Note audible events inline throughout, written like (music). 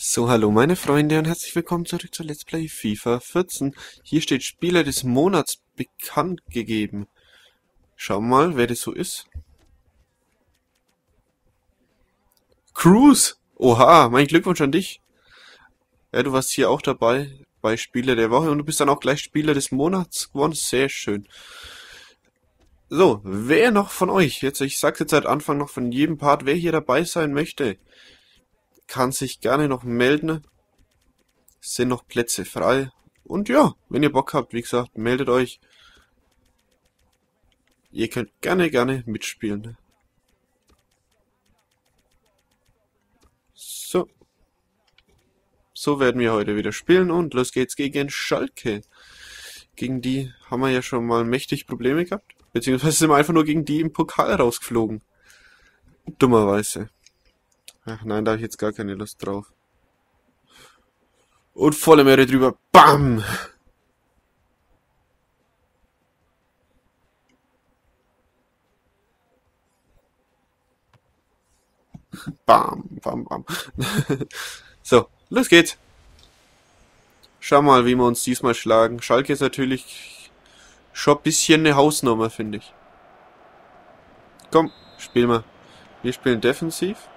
So, hallo meine Freunde und herzlich willkommen zurück zu Let's Play FIFA 14. Hier steht Spieler des Monats bekannt gegeben. Schau mal, wer das so ist. Cruz! Oha, mein Glückwunsch an dich. Ja, du warst hier auch dabei bei Spieler der Woche und du bist dann auch gleich Spieler des Monats geworden. Sehr schön. So, wer noch von euch, jetzt ich sag's jetzt seit Anfang noch von jedem Part, wer hier dabei sein möchte, kann sich gerne noch melden. Es sind noch Plätze frei. Und ja, wenn ihr Bock habt, wie gesagt, meldet euch. Ihr könnt gerne, gerne mitspielen. So. So werden wir heute wieder spielen und los geht's gegen Schalke. Gegen die haben wir ja schon mal mächtig Probleme gehabt. Beziehungsweise sind wir einfach nur gegen die im Pokal rausgeflogen. Dummerweise. Ach nein, da habe ich jetzt gar keine Lust drauf. Und volle Meere drüber. BAM! Bam, bam, bam. (laughs) so, los geht's. Schau mal, wie wir uns diesmal schlagen. Schalke ist natürlich schon ein bisschen eine Hausnummer, finde ich. Komm, spiel mal. Wir spielen defensiv.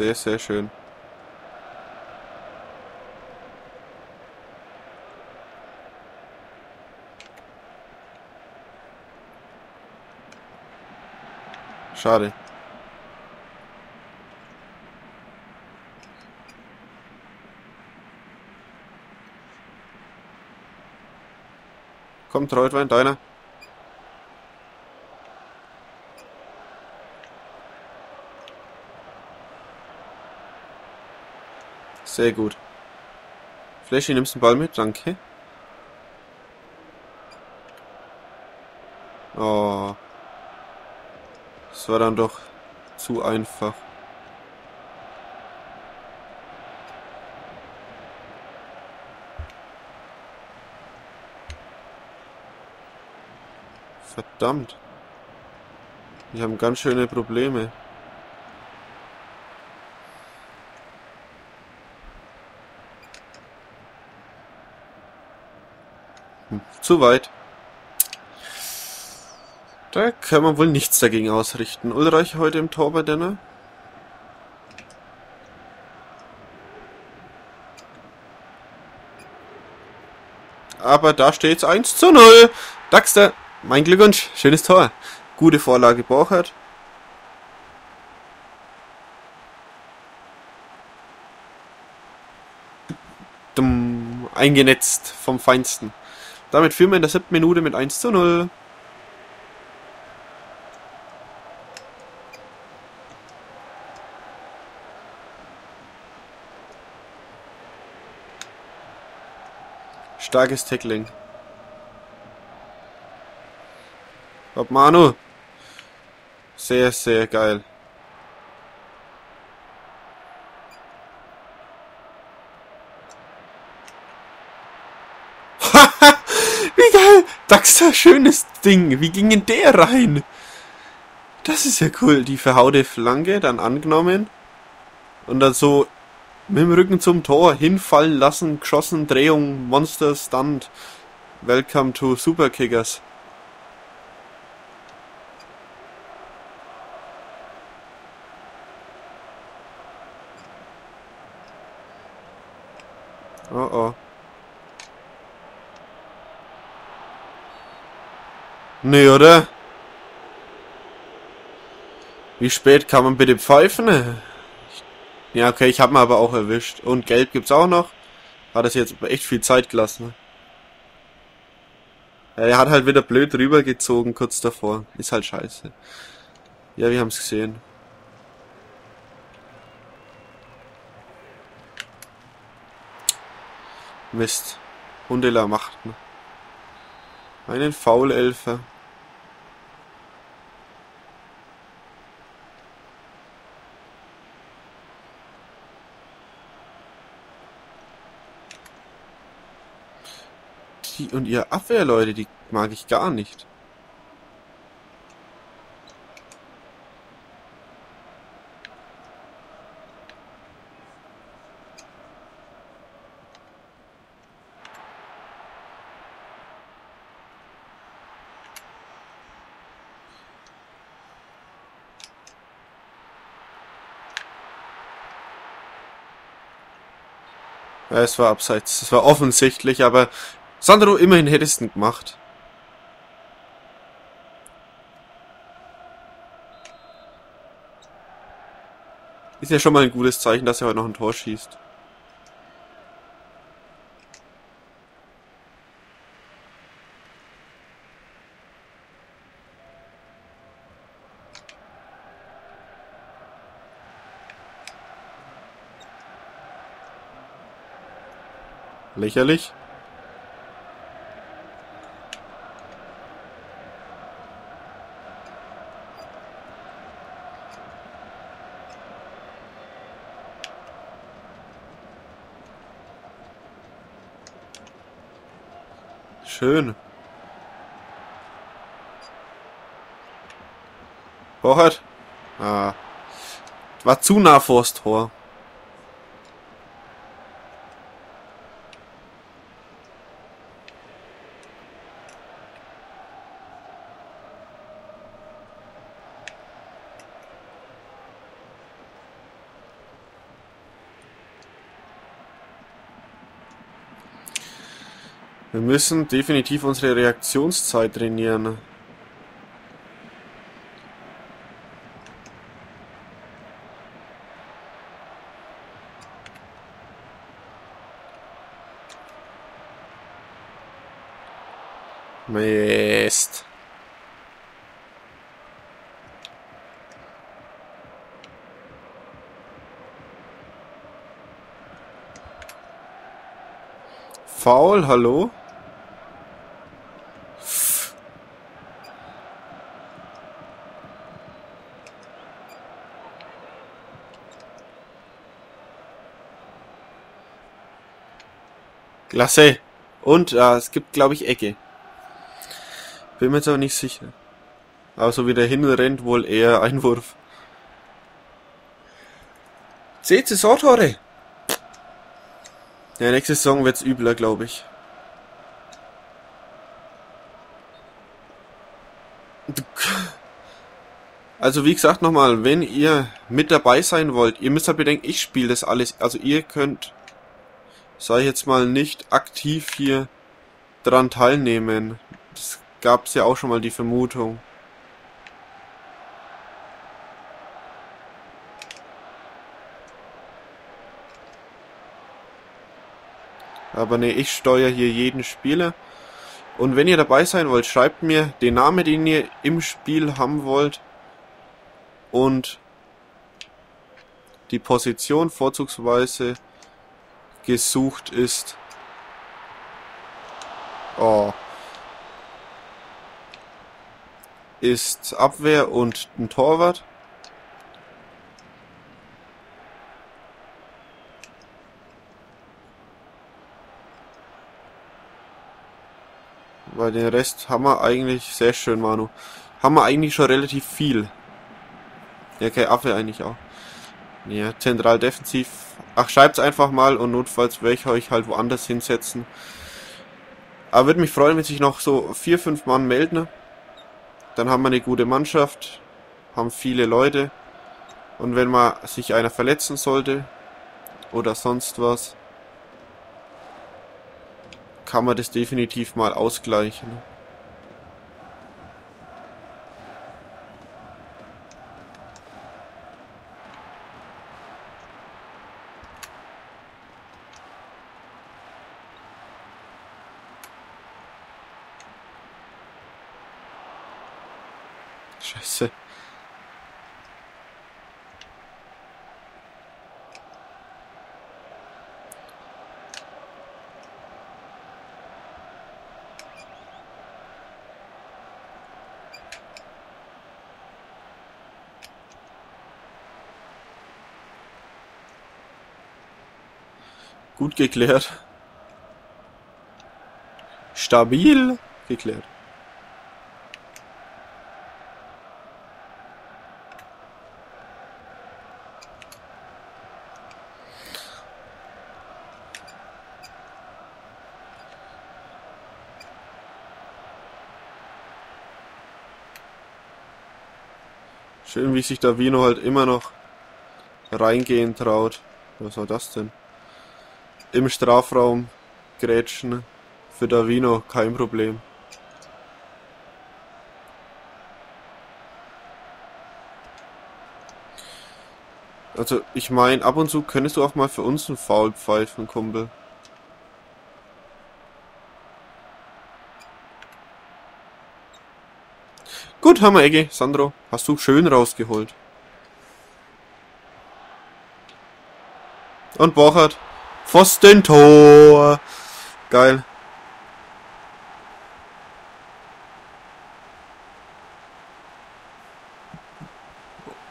Sehr, sehr schön. Schade. Komm, Treutwein, deiner. Sehr gut. Flashy, nimmst den Ball mit? Danke. Oh. Das war dann doch zu einfach. Verdammt. Wir haben ganz schöne Probleme. Zu weit. Da kann man wohl nichts dagegen ausrichten. Ulreich heute im Tor bei Denner. Aber da steht's 1 zu 0. Daxter, mein Glückwunsch, schönes Tor. Gute Vorlage Borchert. Dumm, eingenetzt vom Feinsten. Damit führen wir in der siebten Minute mit 1 zu 0. Starkes Tackling. Ob Manu. Sehr, sehr geil. Wie geil! Daxter, schönes Ding. Wie ging denn der rein? Das ist ja cool. Die verhaute Flanke dann angenommen. Und dann so mit dem Rücken zum Tor hinfallen lassen, geschossen, Drehung, Monster Stunt. Welcome to Superkickers. Oh oh. Nee, oder? Wie spät kann man bitte pfeifen? Ja, okay, ich habe ihn aber auch erwischt. Und Gelb gibt's auch noch. Hat es jetzt echt viel Zeit gelassen. Ja, er hat halt wieder blöd rübergezogen kurz davor. Ist halt scheiße. Ja, wir haben's gesehen. Mist. Hundela macht einen Faulelfer. Die und ihr Abwehrleute, die mag ich gar nicht. Es war abseits. Es war offensichtlich, aber Sandro, immerhin hättest du gemacht. Ist ja schon mal ein gutes Zeichen, dass er heute noch ein Tor schießt. Lächerlich. Schön. Bochert. Ah. War zu nah vors Tor. Wir müssen definitiv unsere Reaktionszeit trainieren. Mist. Faul, hallo? Klasse. Und äh, es gibt, glaube ich, Ecke. Bin mir jetzt aber nicht sicher. Aber so wie der Himmel rennt, wohl eher Einwurf. Zehn Saisontore. Ja, nächste Saison wird's übler, glaube ich. Also wie gesagt nochmal, wenn ihr mit dabei sein wollt, ihr müsst halt bedenken, ich spiele das alles. Also ihr könnt sag ich jetzt mal, nicht aktiv hier dran teilnehmen. Das gab es ja auch schon mal die Vermutung. Aber ne, ich steuere hier jeden Spieler. Und wenn ihr dabei sein wollt, schreibt mir den Namen, den ihr im Spiel haben wollt. Und die Position vorzugsweise gesucht ist. Oh. Ist Abwehr und ein Torwart. Weil den Rest haben wir eigentlich sehr schön, Manu. Haben wir eigentlich schon relativ viel. Ja, okay, Abwehr eigentlich auch. Ja, zentral defensiv Ach, schreibt's einfach mal und notfalls werde ich euch halt woanders hinsetzen. Aber würde mich freuen, wenn sich noch so vier, fünf Mann melden. Dann haben wir eine gute Mannschaft, haben viele Leute. Und wenn mal sich einer verletzen sollte oder sonst was, kann man das definitiv mal ausgleichen. Scheiße. Gut geklärt. Stabil geklärt. Schön, wie sich da Vino halt immer noch reingehen traut. Was war das denn? im Strafraum grätschen. Für Davino kein Problem. Also, ich meine, ab und zu könntest du auch mal für uns einen Foul pfeifen, Kumpel. Gut, haben wir Ecke, Sandro. Hast du schön rausgeholt. Und Bochert. Pfostentor. Geil.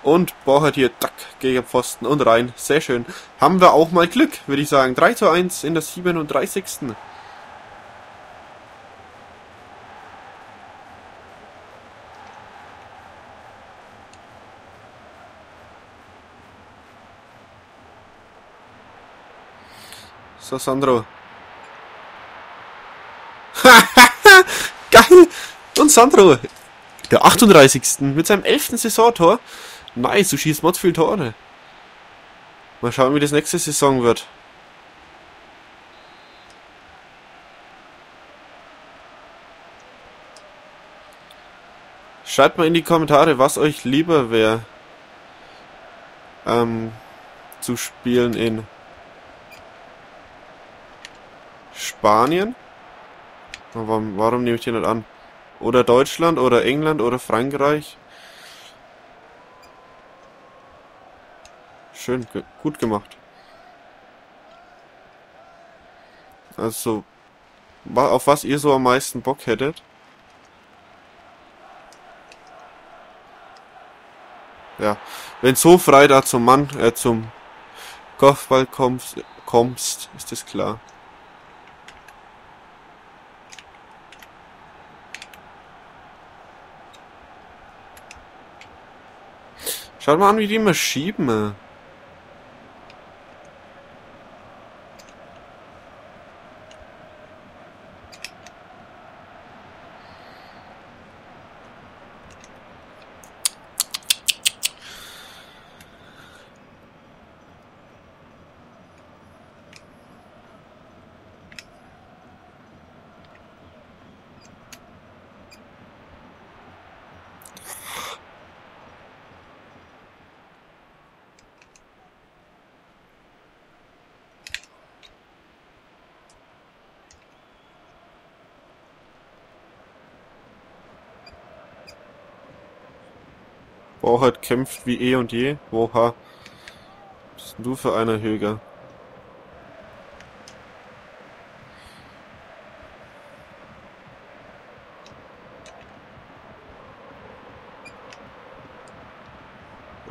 Und Bochert hier, tack, gegen Pfosten und rein. Sehr schön. Haben wir auch mal Glück, würde ich sagen. 3 zu 1 in der 37. So, Sandro. (laughs) Geil! Und Sandro, der 38. mit seinem 11. Saisontor. Nice, du schießt mod viel Tore. Mal schauen, wie das nächste Saison wird. Schreibt mal in die Kommentare, was euch lieber wäre, ähm, zu spielen in Spanien? Warum, warum nehme ich den nicht an? Oder Deutschland oder England oder Frankreich? Schön, gut gemacht. Also, auf was ihr so am meisten Bock hättet? Ja, wenn so frei da zum Mann, äh, zum Golfball kommst, kommst, ist das klar. Schaut mal an, wie die immer schieben. Bauhart kämpft wie eh und je. Woha. Bist du für einer, Höger?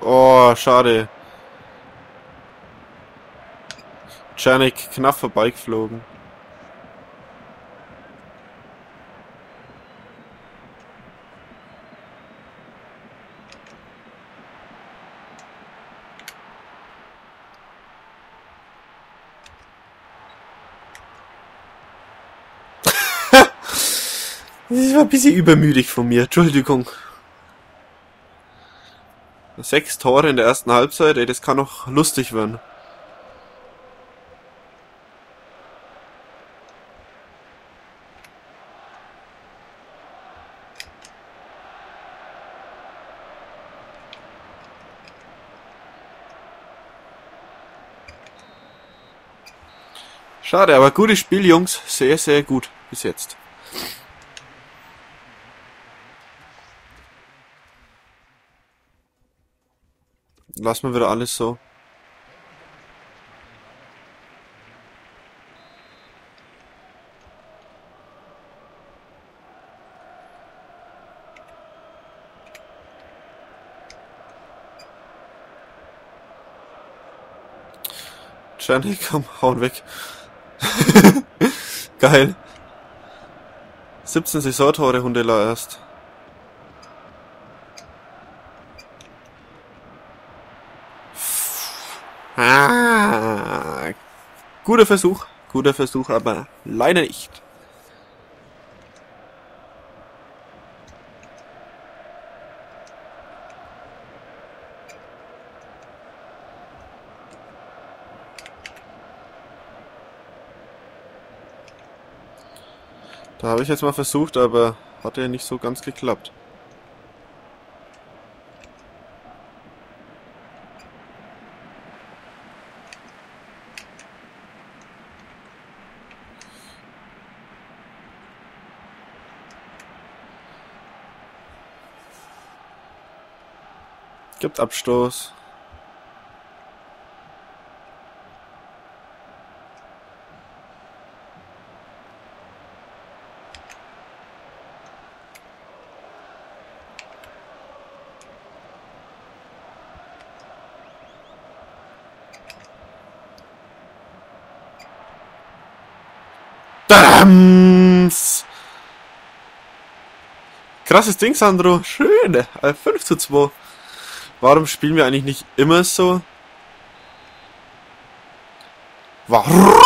Oh, schade. Janik knapp vorbeigeflogen. Das war ein bisschen übermüdig von mir, Entschuldigung. Sechs Tore in der ersten Halbzeit, ey, das kann noch lustig werden. Schade, aber gutes Spiel, Jungs. Sehr, sehr gut bis jetzt. Lassen wir wieder alles so. Johnny, (laughs) komm, hauen weg. (laughs) Geil. 17 Saisontore Hundela erst. Guter Versuch, guter Versuch, aber leider nicht. Da habe ich jetzt mal versucht, aber hat ja nicht so ganz geklappt. Gibt Abstoß. Dams! Krasses Ding, Sandro. Schön. Äh, 5 zu 2. Warum spielen wir eigentlich nicht immer so? Warum?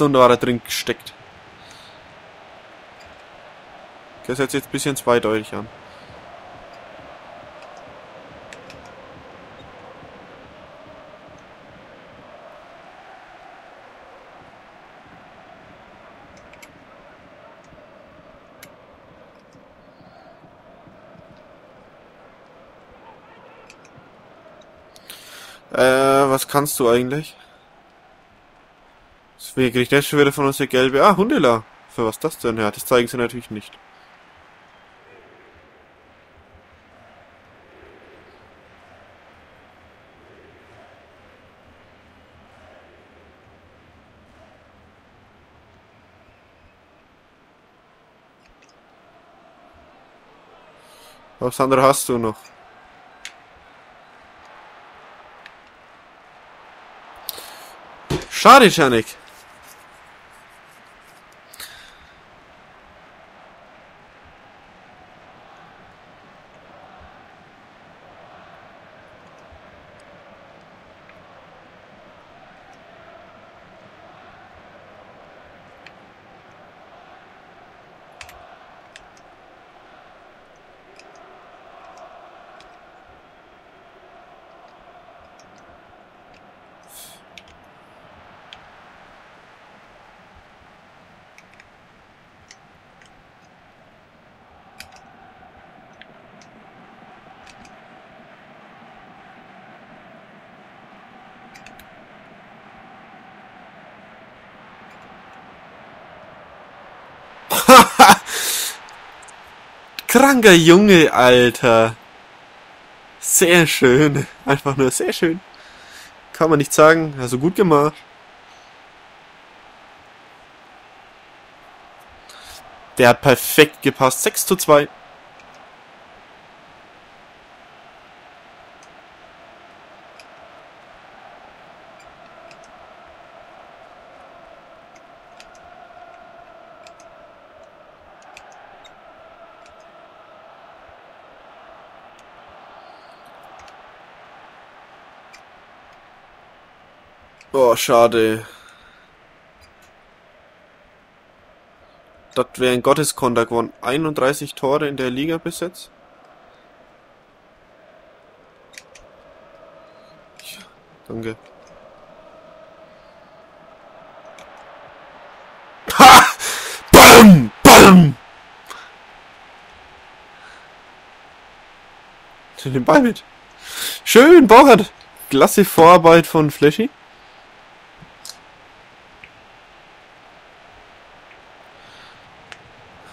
Und da war er drin gesteckt. Das hört sich jetzt ein bisschen zweideutig an. Äh, was kannst du eigentlich? Deswegen kriegt der schon wieder von uns der gelbe. Ah, Hundela. Für was das denn? Ja, das zeigen sie natürlich nicht. Was andere hast du noch? Schade, Janik. (laughs) Kranker Junge, Alter. Sehr schön. Einfach nur sehr schön. Kann man nicht sagen. Also gut gemacht. Der hat perfekt gepasst. 6 zu 2. Boah, schade. Das wäre ein Gotteskonter gewonnen. 31 Tore in der Liga bis jetzt. Danke. Ha! Bam! Bam! Den Ball mit. Schön, Borrat. Klasse Vorarbeit von Flashy.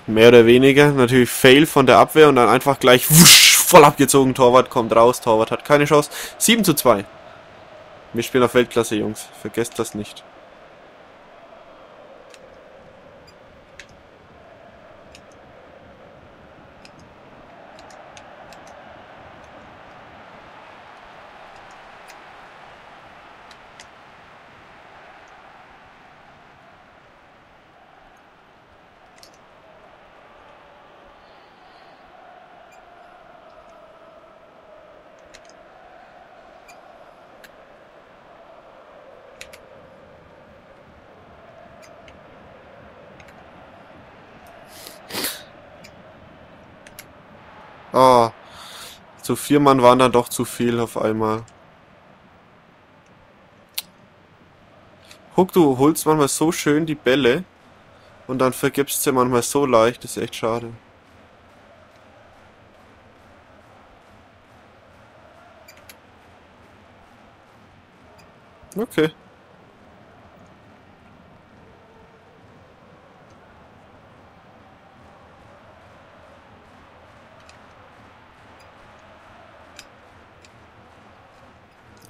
Mehr oder weniger. Natürlich Fail von der Abwehr und dann einfach gleich wusch, voll abgezogen. Torwart kommt raus. Torwart hat keine Chance. 7 zu 2. Wir spielen auf Weltklasse, Jungs. Vergesst das nicht. Ah, zu vier Mann waren dann doch zu viel auf einmal. Guck, du holst manchmal so schön die Bälle Und dann vergibst du manchmal so leicht, das ist echt schade. Okay.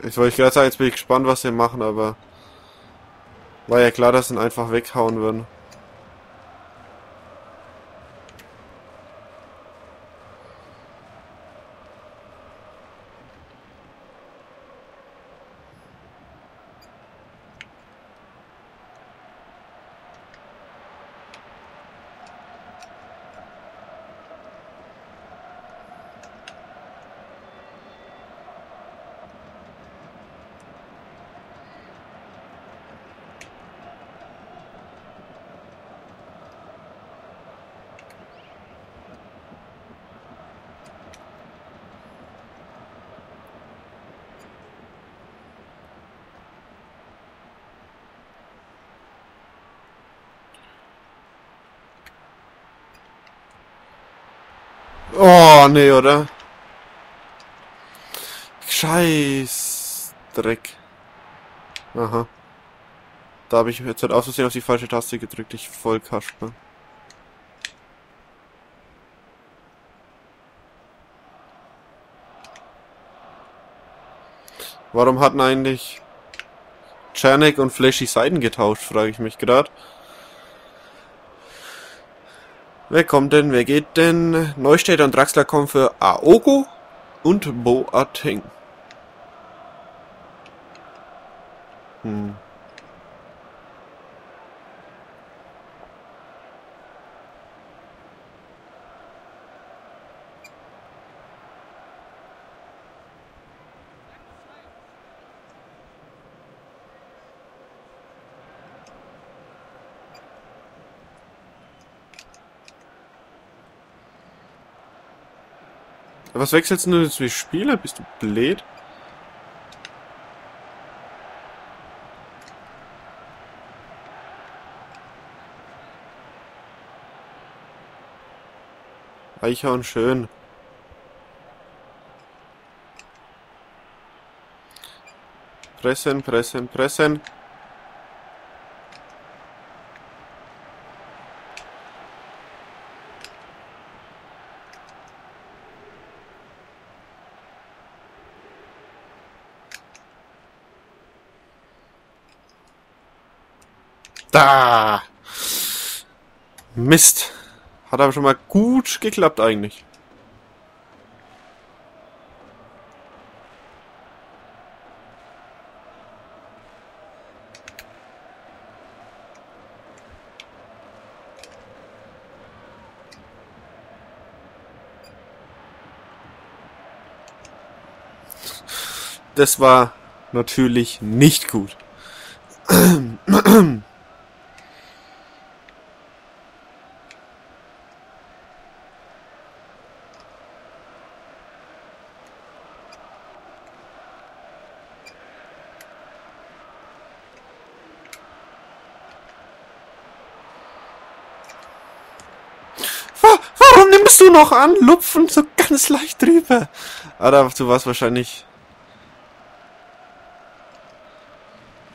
Ich wollte gerade sagen, jetzt bin ich gespannt, was sie machen, aber war ja klar, dass sie ihn einfach weghauen würden. Oh, nee, oder? Scheiß Dreck. Aha. Da habe ich jetzt halt aus Versehen auf die falsche Taste gedrückt. Ich voll Kasper. Warum hatten eigentlich Czernik und Flashy Seiten getauscht, frage ich mich gerade. Wer kommt denn? Wer geht denn? Neustädter und Draxler kommen für Aogo und Boateng. Hm. Was wechselst du jetzt wie Spieler? Bist du blöd? Eichhorn schön. Pressen, pressen, pressen. Da! Mist. Hat aber schon mal gut geklappt eigentlich. Das war natürlich nicht gut. Nimmst du noch an? Lupfen so ganz leicht drüber. Aber du warst wahrscheinlich...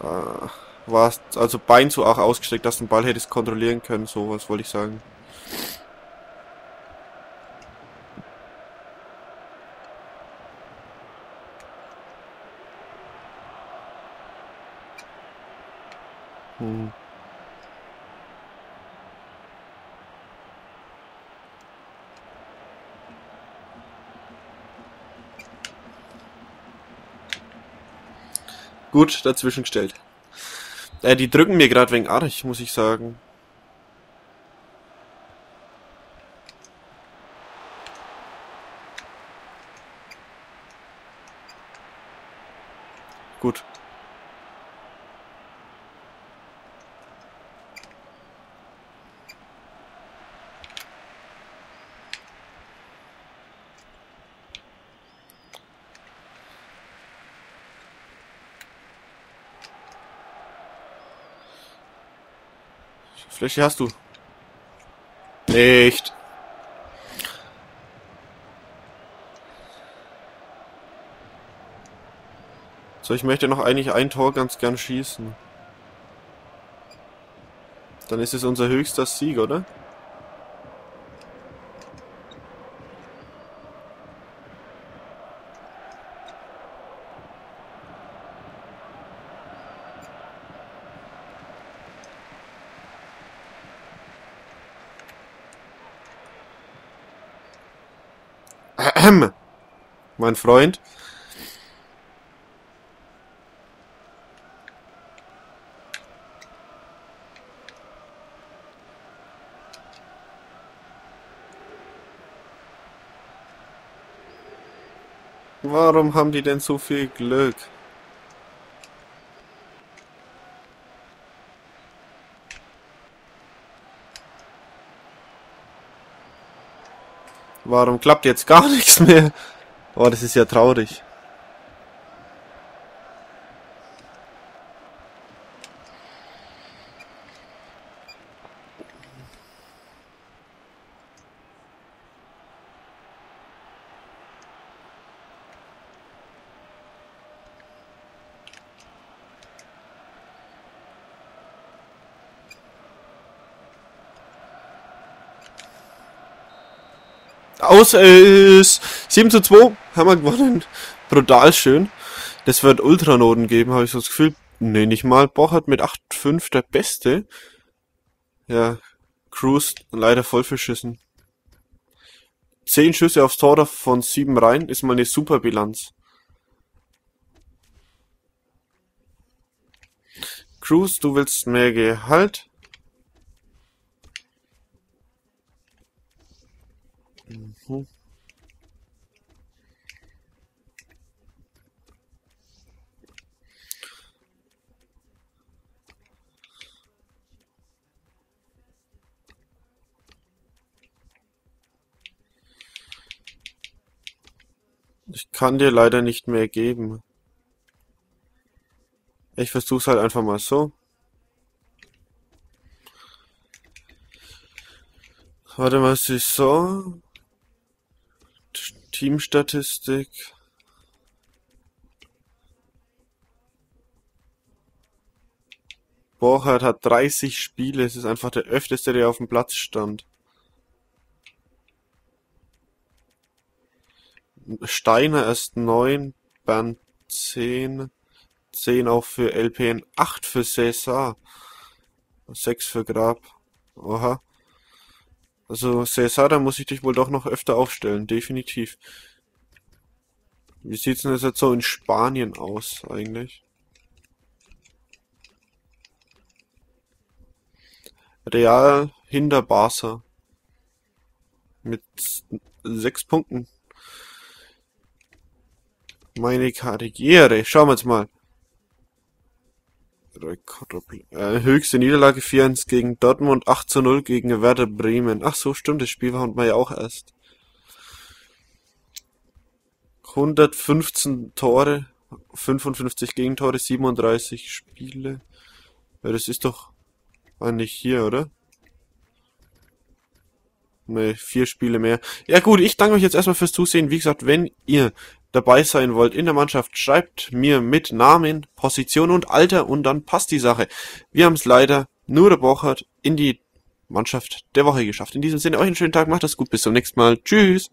Äh, warst also Bein so auch ausgestreckt, dass du den Ball hättest kontrollieren können. So was wollte ich sagen. Gut dazwischen gestellt. Äh, die drücken mir gerade wegen Arch, muss ich sagen. Gut. Fläche hast du. Nicht. So, ich möchte noch eigentlich ein Tor ganz gern schießen. Dann ist es unser höchster Sieg, oder? (clears throat) Mein Freund. Warum haben die denn so viel Glück? Warum klappt jetzt gar (laughs) nichts mehr? Oh, das ist ja traurig. Aus ist 7 zu 2 haben wir gewonnen. Brutal schön. Das wird Ultranoten geben, habe ich so das Gefühl. Nee, nicht mal. Bochert mit 8-5 der Beste. Ja, Cruz leider voll verschissen. 10 Schüsse aufs Tor von 7 rein ist mal eine super Bilanz. Cruz, du willst mehr Gehalt? Ich kann dir leider nicht mehr geben. Ich versuch's halt einfach mal so. Warte mal, so? Teamstatistik. Borchert hat 30 Spiele. Es ist einfach der öfteste, der auf dem Platz stand. Steiner erst 9, Bernd 10, 10 auch für LPN, 8 für César, 6 für Grab. Oha. Also César, da muss ich dich wohl doch noch öfter aufstellen, definitiv. Wie sieht's denn jetzt so in Spanien aus eigentlich? Real hinter Barca. Mit sechs Punkten. Meine Karriere. Schauen wir jetzt mal. Äh, höchste Niederlage 4-1 gegen Dortmund, 8 0 gegen Werder Bremen. Ach so, stimmt, das Spiel war wir ja auch erst. 115 Tore, 55 Gegentore, 37 Spiele. Ja, das ist doch eigentlich hier, oder? Ne, vier Spiele mehr. Ja gut, ich danke euch jetzt erstmal fürs Zusehen. Wie gesagt, wenn ihr dabei sein wollt in der Mannschaft, schreibt mir mit Namen, Position und Alter und dann passt die Sache. Wir haben es leider nur der Bochert in die Mannschaft der Woche geschafft. In diesem Sinne, euch einen schönen Tag, macht das gut, bis zum nächsten Mal. Tschüss!